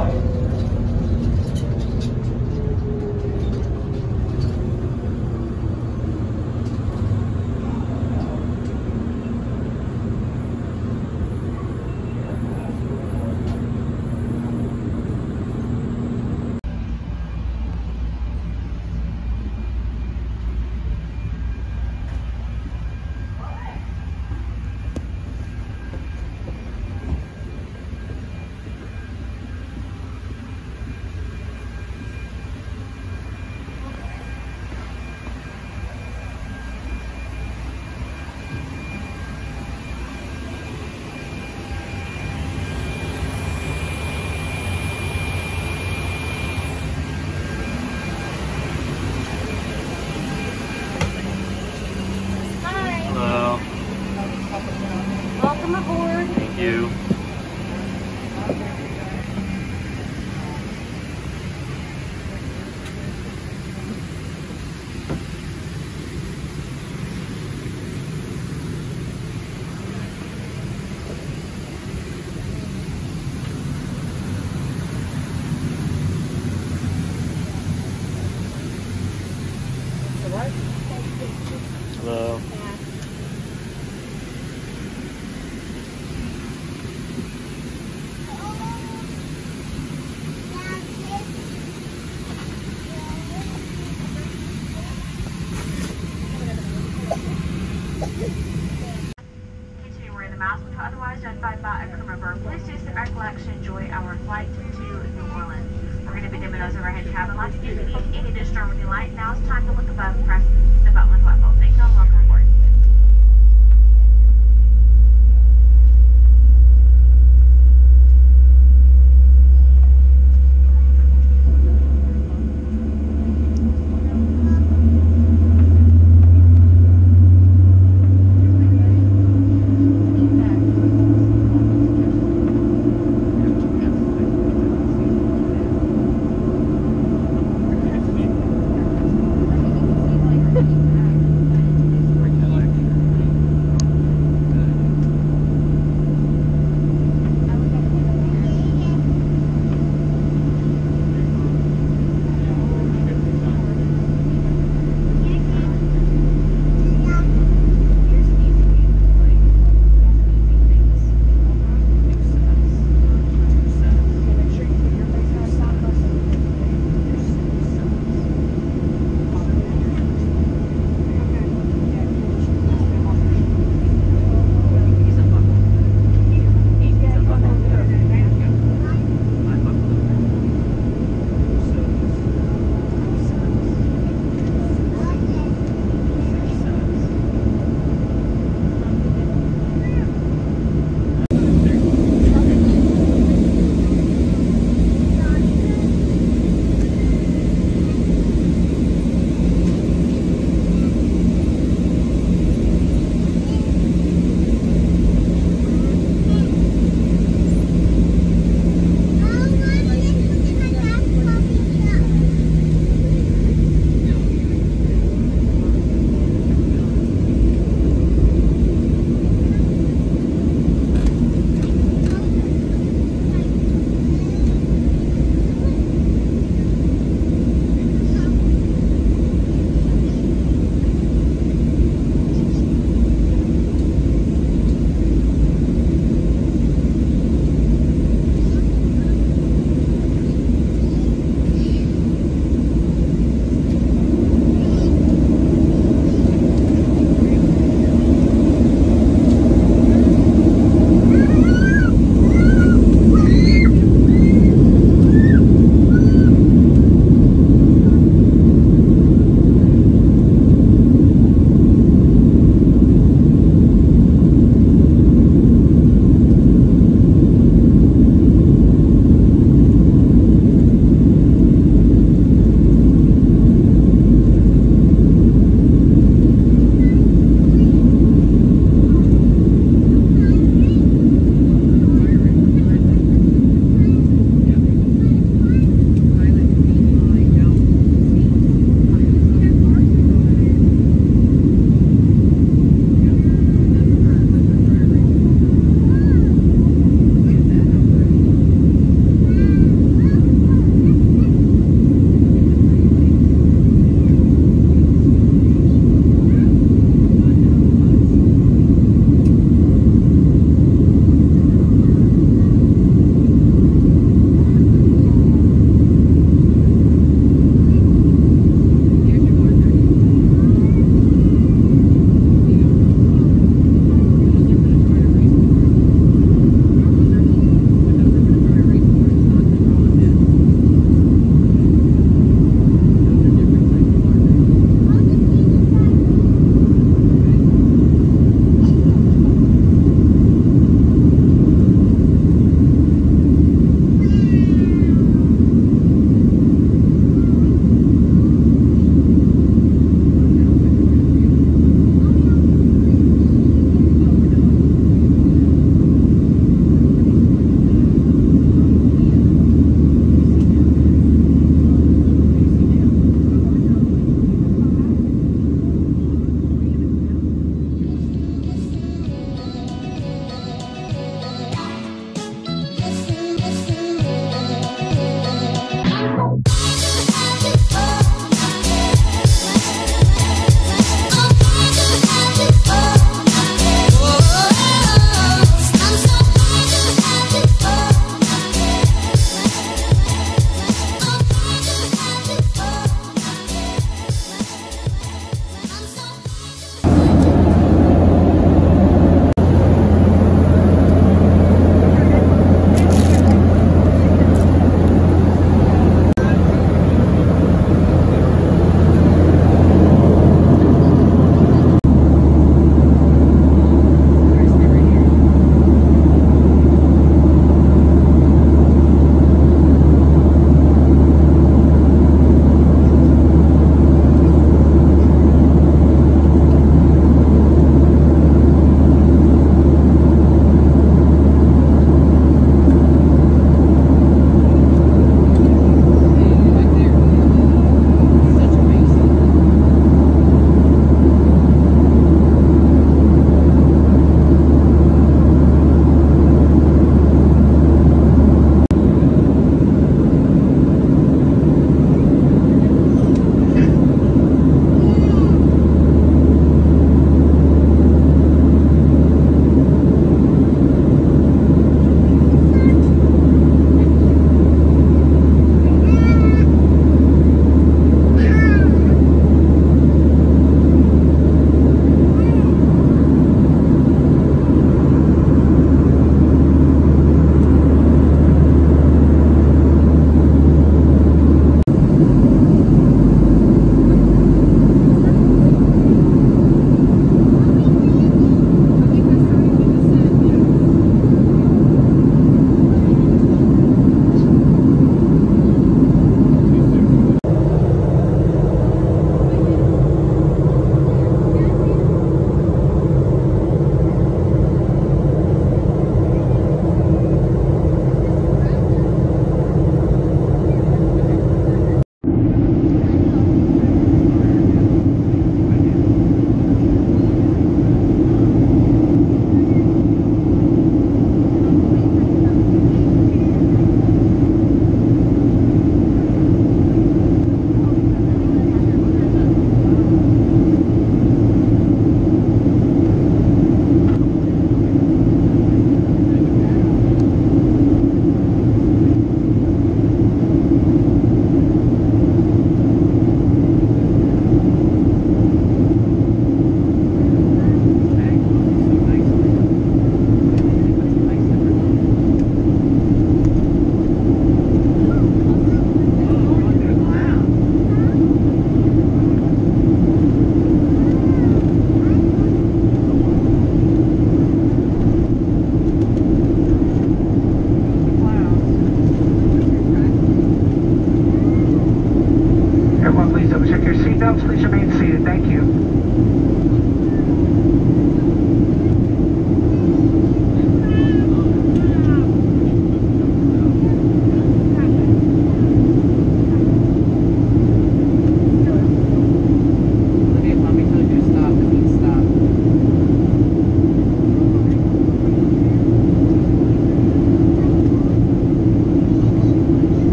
God.